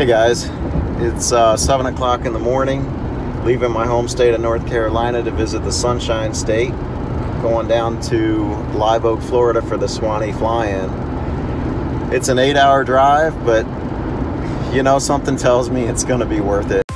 Hey guys, it's uh, 7 o'clock in the morning, leaving my home state of North Carolina to visit the Sunshine State, going down to Live Oak, Florida for the Suwannee Fly-In. It's an eight hour drive, but you know, something tells me it's going to be worth it.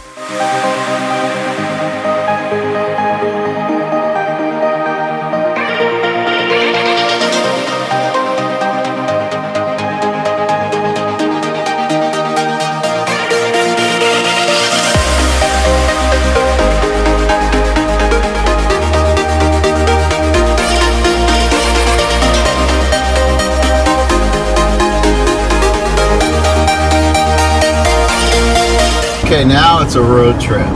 It's a road trip.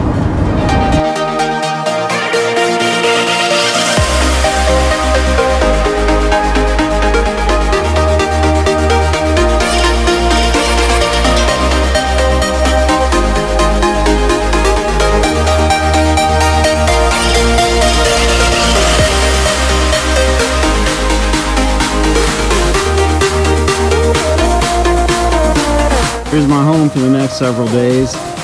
Here's my home for the next several days.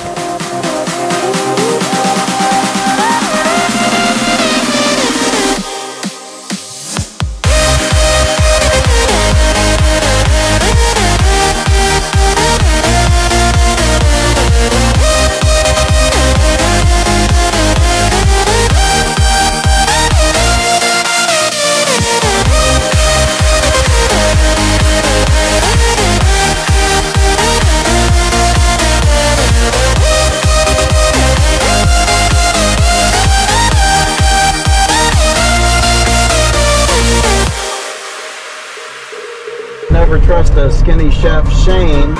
Never trust a skinny chef Shane.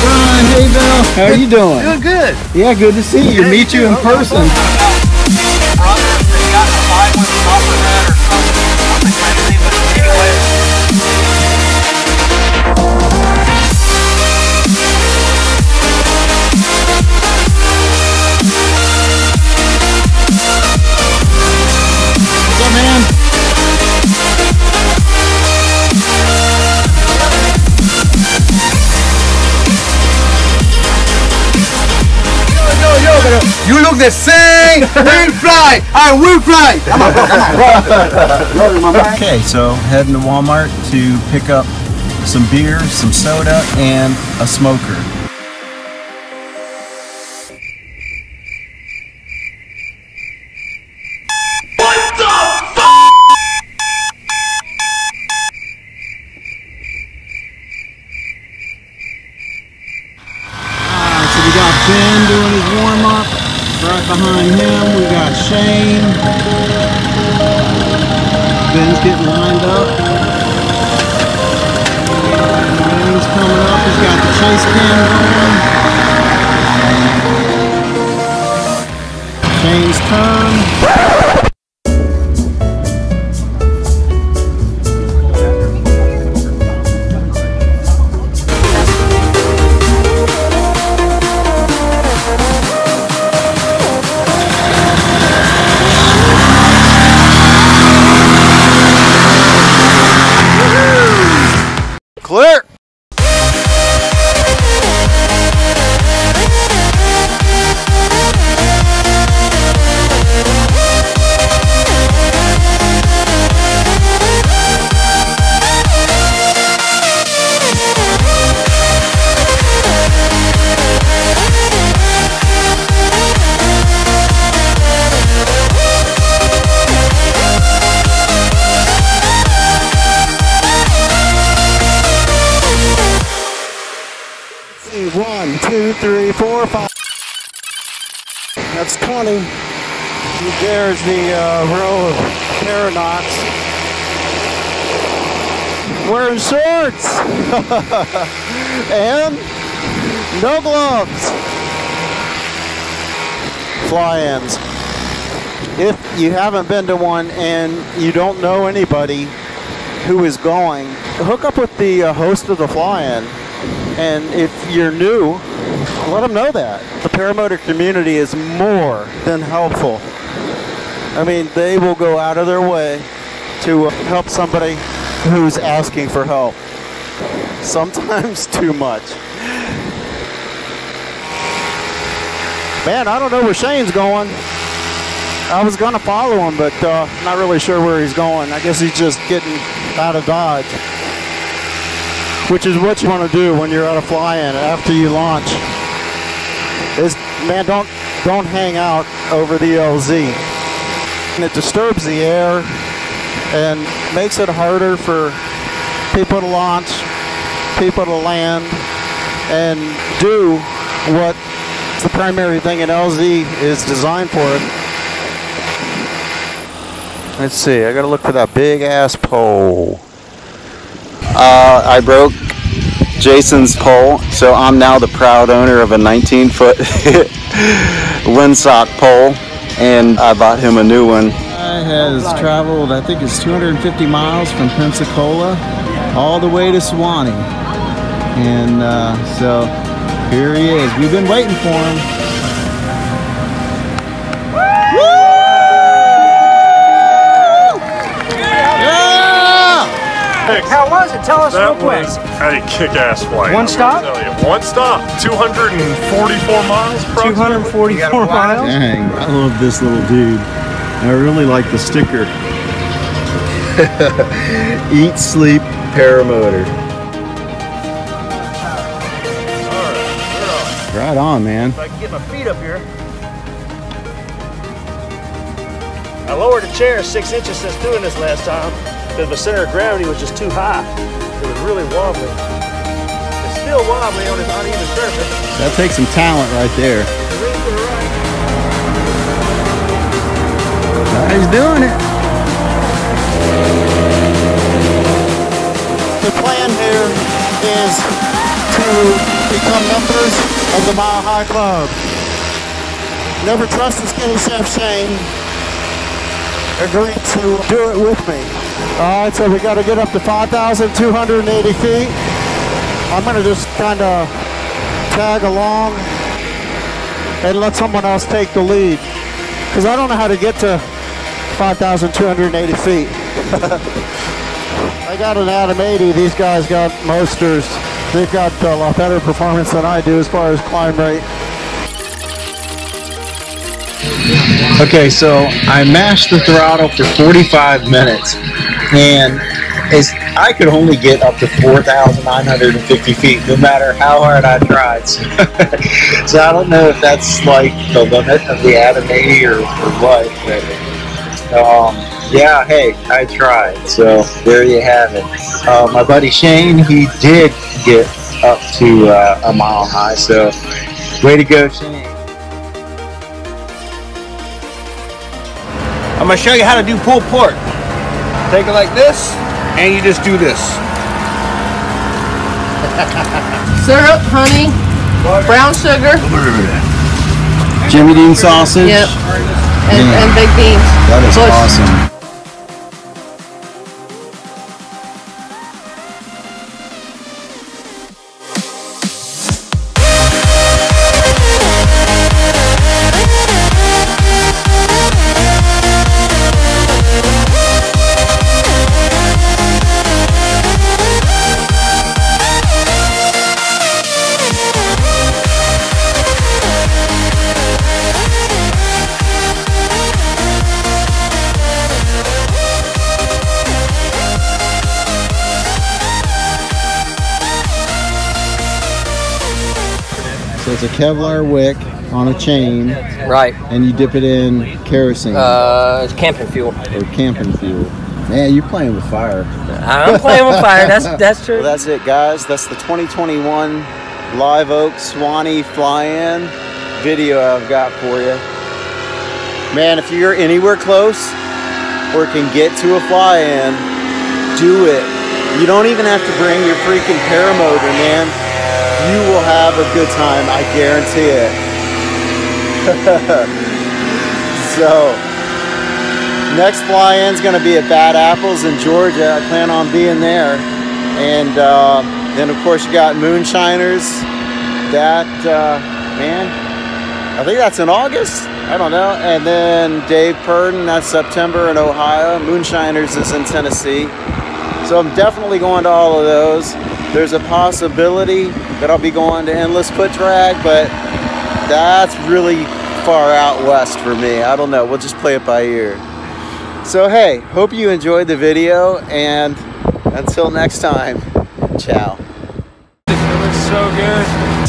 Ron, hey Bill, how are you doing? Doing good. Yeah, good to see you. Meet you in person. Look the same. We'll fly. I will fly. Come on, come on. Okay, so heading to Walmart to pick up some beer, some soda, and a smoker. Behind him, we got Shane. Ben's getting lined up. Ben's coming up. He's got the chase cam going. Shane's turn. Three, four, five. That's 20. There's the uh, row of paradox. Wearing shorts! and no gloves. Fly-ins. If you haven't been to one and you don't know anybody who is going, hook up with the uh, host of the fly-in. And if you're new, let them know that. The paramotor community is more than helpful. I mean, they will go out of their way to help somebody who's asking for help. Sometimes too much. Man, I don't know where Shane's going. I was going to follow him, but uh, not really sure where he's going. I guess he's just getting out of Dodge, which is what you want to do when you're at a fly-in after you launch. Is man, don't don't hang out over the LZ. And it disturbs the air and makes it harder for people to launch, people to land, and do what the primary thing an LZ is designed for. Let's see, I gotta look for that big ass pole. Uh, I broke Jason's pole, so I'm now the proud owner of a 19 foot windsock pole, and I bought him a new one. I has traveled, I think it's 250 miles from Pensacola all the way to Suwannee. And uh, so here he is. We've been waiting for him. How was it? Tell us That real quick. was a kick-ass flight. One I'm stop? tell you. One stop. 244 miles. approximately. 244 miles. Dang, I love this little dude. I really like the sticker. Eat, sleep, paramotor. Right on, man. If I can get my feet up here. I lowered the chair six inches since doing this last time because the center of gravity was just too high. It was really wobbly. It's still wobbly on its uneven surface. That takes some talent right there. Lean to the right. He's doing it. The plan here is to become members of the Mile High Club. Never trust the skinny chef Shane. Agreed to do it with me. All right, so we got to get up to 5,280 feet. I'm going to just kind of tag along and let someone else take the lead because I don't know how to get to 5,280 feet. I got an Atom 80. These guys got Mosters. They've got uh, a lot better performance than I do as far as climb rate. Okay, so I mashed the throttle for 45 minutes, and as I could only get up to 4,950 feet, no matter how hard I tried. So, so I don't know if that's like the limit of the Atom 80 or, or what, but um, yeah, hey, I tried. So there you have it. Uh, my buddy Shane, he did get up to uh, a mile high, so way to go, Shane. I'm gonna show you how to do pulled pork. Take it like this, and you just do this. syrup, honey, brown sugar, Jimmy Dean sausage. yep, and, and baked beans. That is Bush. awesome. It's a Kevlar wick on a chain, Right. and you dip it in kerosene Uh, it's camping fuel. or camping fuel. Man, you're playing with fire. I'm playing with fire. That's that's true. Well, that's it, guys. That's the 2021 Live Oak Suwannee Fly-In video I've got for you. Man, if you're anywhere close or can get to a fly-in, do it. You don't even have to bring your freaking paramotor, man. You will have a good time. I guarantee it. so, next fly-in's going to be at Bad Apples in Georgia. I plan on being there. And uh, then, of course, you got Moonshiners. That, uh, man, I think that's in August. I don't know. And then Dave Purden, that's September in Ohio. Moonshiners is in Tennessee. So I'm definitely going to all of those. There's a possibility that I'll be going to Endless Foot Drag, but that's really far out west for me. I don't know. We'll just play it by ear. So hey, hope you enjoyed the video and until next time, ciao. It looks so good.